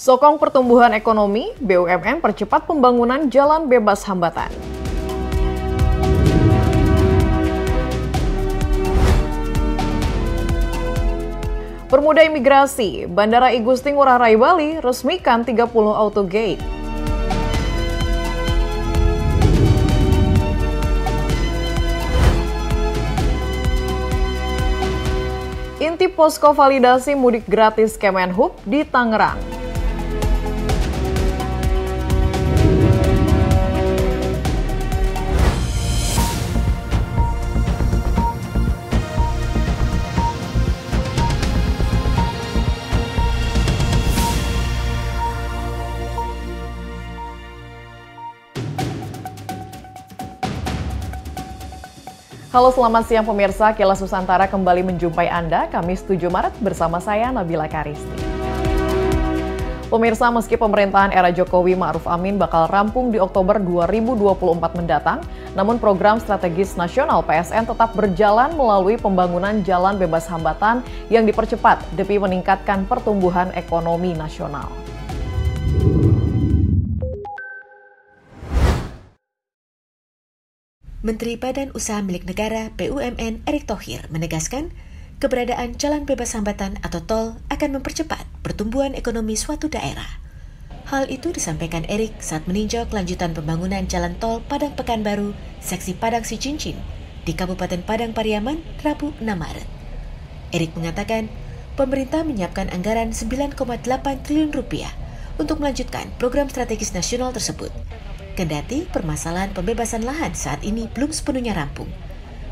Sokong pertumbuhan ekonomi, BUMN percepat pembangunan jalan bebas hambatan. Permudah imigrasi, Bandara Igusti Ngurah Rai Bali resmikan 30 auto gate. Inti posko validasi mudik gratis Kemenhub di Tangerang. Halo selamat siang pemirsa, Kilas Nusantara kembali menjumpai Anda Kamis 7 Maret bersama saya Nabila Karisti. Pemirsa, meski pemerintahan era Jokowi Ma'ruf Amin bakal rampung di Oktober 2024 mendatang, namun program strategis nasional PSN tetap berjalan melalui pembangunan jalan bebas hambatan yang dipercepat demi meningkatkan pertumbuhan ekonomi nasional. Menteri Badan Usaha Milik Negara BUMN Erick Thohir menegaskan keberadaan jalan bebas hambatan atau tol akan mempercepat pertumbuhan ekonomi suatu daerah. Hal itu disampaikan Erick saat meninjau kelanjutan pembangunan jalan tol Padang Pekanbaru, seksi Padang Cincin di Kabupaten Padang Pariaman, Rabu 6 Maret. Erick mengatakan, pemerintah menyiapkan anggaran 9,8 triliun rupiah untuk melanjutkan program strategis nasional tersebut Kendati permasalahan pembebasan lahan saat ini belum sepenuhnya rampung,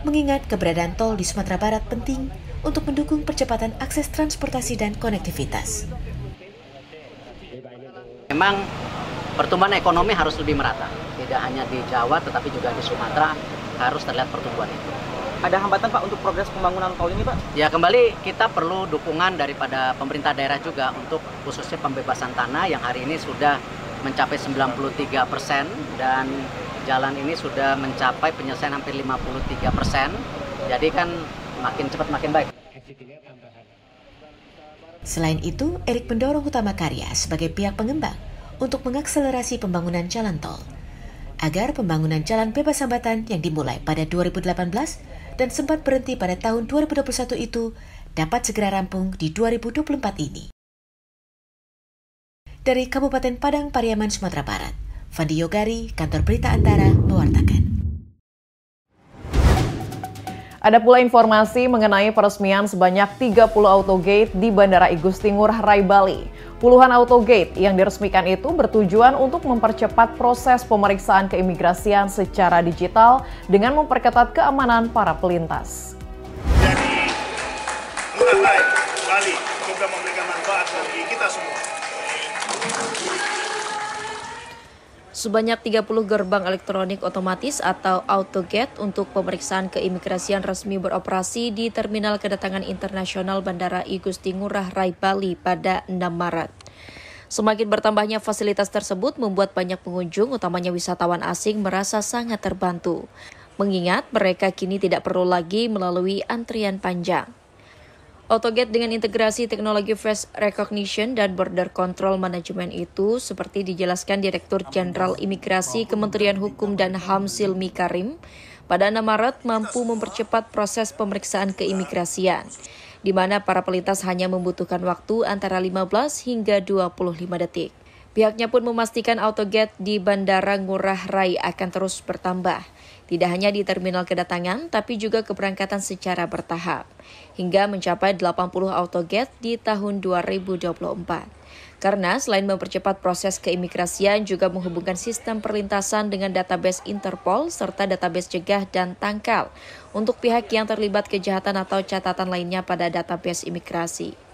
mengingat keberadaan tol di Sumatera Barat penting untuk mendukung percepatan akses transportasi dan konektivitas. Memang pertumbuhan ekonomi harus lebih merata, tidak hanya di Jawa tetapi juga di Sumatera harus terlihat pertumbuhan itu. Ada hambatan Pak untuk progres pembangunan tol ini Pak? Ya kembali kita perlu dukungan daripada pemerintah daerah juga untuk khususnya pembebasan tanah yang hari ini sudah mencapai 93 persen dan jalan ini sudah mencapai penyelesaian hampir 53 persen. Jadi kan makin cepat makin baik. Selain itu, Erik mendorong Utama Karya sebagai pihak pengembang untuk mengakselerasi pembangunan jalan tol agar pembangunan jalan bebas hambatan yang dimulai pada 2018 dan sempat berhenti pada tahun 2021 itu dapat segera rampung di 2024 ini dari Kabupaten Padang Pariaman, Sumatera Barat. Fandi Yogari, Kantor Berita Antara, mewartakan. Ada pula informasi mengenai peresmian sebanyak 30 autogate di Bandara Igusti Ngurah Rai Bali. Puluhan autogate yang diresmikan itu bertujuan untuk mempercepat proses pemeriksaan keimigrasian secara digital dengan memperketat keamanan para pelintas. Sebanyak 30 gerbang elektronik otomatis atau autogate untuk pemeriksaan keimigrasian resmi beroperasi di Terminal Kedatangan Internasional Bandara Igusti Ngurah Rai Bali pada 6 Maret. Semakin bertambahnya fasilitas tersebut membuat banyak pengunjung, utamanya wisatawan asing, merasa sangat terbantu. Mengingat mereka kini tidak perlu lagi melalui antrian panjang. Autogate dengan integrasi teknologi face recognition dan border control management itu seperti dijelaskan Direktur Jenderal Imigrasi Kementerian Hukum dan HAM Silmi Karim pada 6 Maret mampu mempercepat proses pemeriksaan keimigrasian di mana para pelintas hanya membutuhkan waktu antara 15 hingga 25 detik. Pihaknya pun memastikan autogate di Bandara Ngurah Rai akan terus bertambah tidak hanya di terminal kedatangan, tapi juga keberangkatan secara bertahap, hingga mencapai 80 autogate di tahun 2024. Karena selain mempercepat proses keimigrasian, juga menghubungkan sistem perlintasan dengan database Interpol serta database cegah dan tangkal untuk pihak yang terlibat kejahatan atau catatan lainnya pada database imigrasi.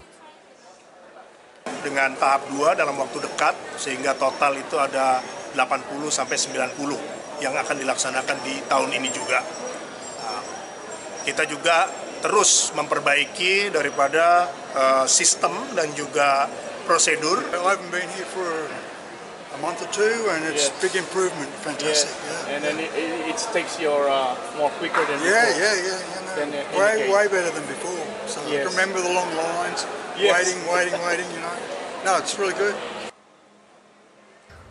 Dengan tahap 2 dalam waktu dekat, sehingga total itu ada 80 sampai 90 yang akan dilaksanakan di tahun ini juga. Nah, kita juga terus memperbaiki daripada uh, sistem dan juga prosedur. I haven't been here for a month or two, and it's yes. big improvement. Fantastic. Yeah. yeah. And then it, it, takes your uh, more quicker than yeah, before. Yeah, yeah, yeah. You know, way, way better than before. So yes. I can remember the long lines, yes. waiting, waiting, waiting. You know, no, it's really good.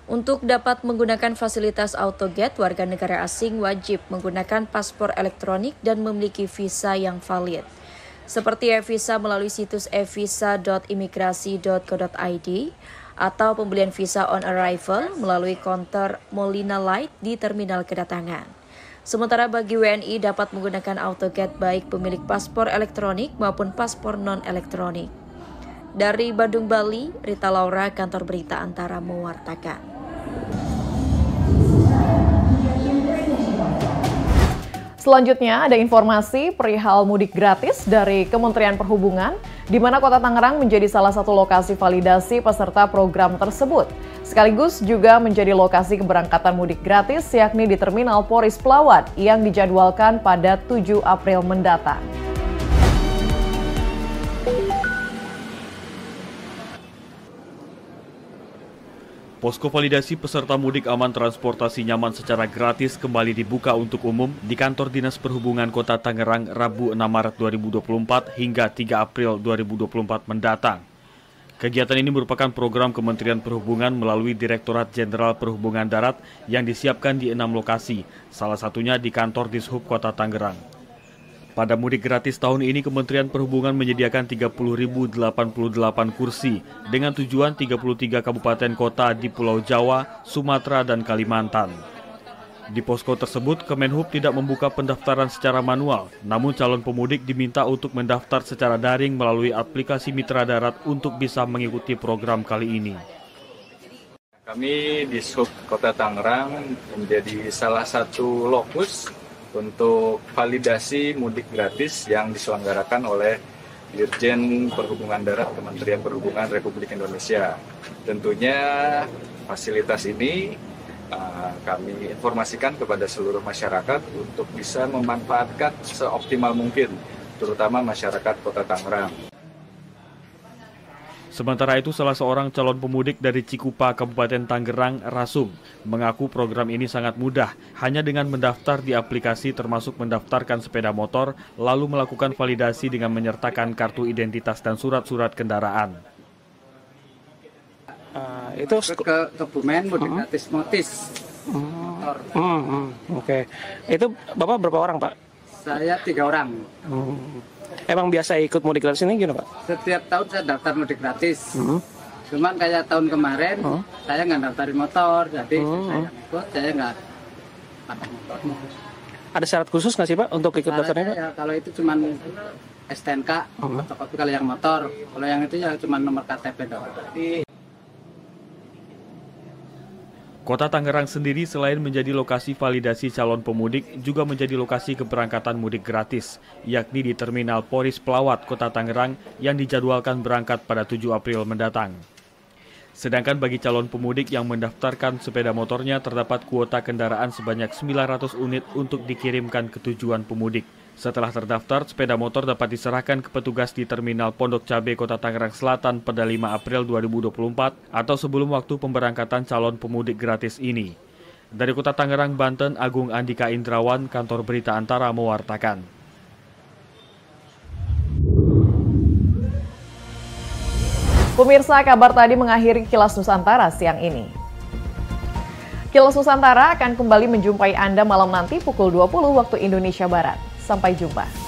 Untuk dapat menggunakan fasilitas AutoGate, warga negara asing wajib menggunakan paspor elektronik dan memiliki visa yang valid. Seperti e-visa melalui situs evisa.imigrasi.co.id atau pembelian visa on arrival melalui konter Molina Light di terminal kedatangan. Sementara bagi WNI dapat menggunakan AutoGate baik pemilik paspor elektronik maupun paspor non-elektronik. Dari Bandung, Bali, Rita Laura, Kantor Berita Antara mewartakan. Selanjutnya ada informasi perihal mudik gratis dari Kementerian Perhubungan, di mana Kota Tangerang menjadi salah satu lokasi validasi peserta program tersebut. Sekaligus juga menjadi lokasi keberangkatan mudik gratis yakni di Terminal Poris Pelawat yang dijadwalkan pada 7 April mendatang. Posko validasi peserta mudik aman transportasi nyaman secara gratis kembali dibuka untuk umum di kantor Dinas Perhubungan Kota Tangerang Rabu 6 Maret 2024 hingga 3 April 2024 mendatang. Kegiatan ini merupakan program Kementerian Perhubungan melalui Direktorat Jenderal Perhubungan Darat yang disiapkan di enam lokasi, salah satunya di kantor Dishub Kota Tangerang. Pada mudik gratis tahun ini, Kementerian Perhubungan menyediakan 30.088 kursi dengan tujuan 33 kabupaten kota di Pulau Jawa, Sumatera, dan Kalimantan. Di posko tersebut, Kemenhub tidak membuka pendaftaran secara manual, namun calon pemudik diminta untuk mendaftar secara daring melalui aplikasi Mitra Darat untuk bisa mengikuti program kali ini. Kami di Sub Kota Tangerang menjadi salah satu lokus untuk validasi mudik gratis yang diselenggarakan oleh Dirjen Perhubungan Darat Kementerian Perhubungan Republik Indonesia. Tentunya fasilitas ini uh, kami informasikan kepada seluruh masyarakat untuk bisa memanfaatkan seoptimal mungkin, terutama masyarakat Kota Tangerang. Sementara itu, salah seorang calon pemudik dari Cikupa, Kabupaten Tangerang, Rasum, mengaku program ini sangat mudah, hanya dengan mendaftar di aplikasi termasuk mendaftarkan sepeda motor, lalu melakukan validasi dengan menyertakan kartu identitas dan surat-surat kendaraan. Uh, itu ke Kebumen mudik uh -huh. gratis motis. Uh -huh. uh -huh. Oke, okay. itu bapak berapa orang pak? Saya tiga orang. -huh. Emang biasa ikut mudik gratis ini gimana Pak? Setiap tahun saya daftar mudik gratis. Hmm. Cuman kayak tahun kemarin hmm. saya nggak daftarin motor, jadi hmm. saya ikut saya nggak pakai motor. Ada syarat khusus nggak sih Pak untuk ikut daftarnya Ya, kalau itu cuman STNK, hmm. fotokopi kalau yang motor. Kalau yang itu ya cuma nomor KTP doang. Kota Tangerang sendiri selain menjadi lokasi validasi calon pemudik, juga menjadi lokasi keberangkatan mudik gratis, yakni di Terminal Poris Pelawat, Kota Tangerang yang dijadwalkan berangkat pada 7 April mendatang. Sedangkan bagi calon pemudik yang mendaftarkan sepeda motornya terdapat kuota kendaraan sebanyak 900 unit untuk dikirimkan ke tujuan pemudik. Setelah terdaftar, sepeda motor dapat diserahkan ke petugas di Terminal Pondok Cabe Kota Tangerang Selatan pada 5 April 2024 atau sebelum waktu pemberangkatan calon pemudik gratis ini. Dari Kota Tangerang, Banten, Agung Andika Indrawan, Kantor Berita Antara mewartakan. Pemirsa, kabar tadi mengakhiri kilas Nusantara siang ini. Kilas Nusantara akan kembali menjumpai Anda malam nanti pukul 20 waktu Indonesia Barat. Sampai jumpa.